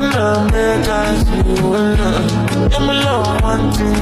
wanna make I see you wanna. I'm alone, one two,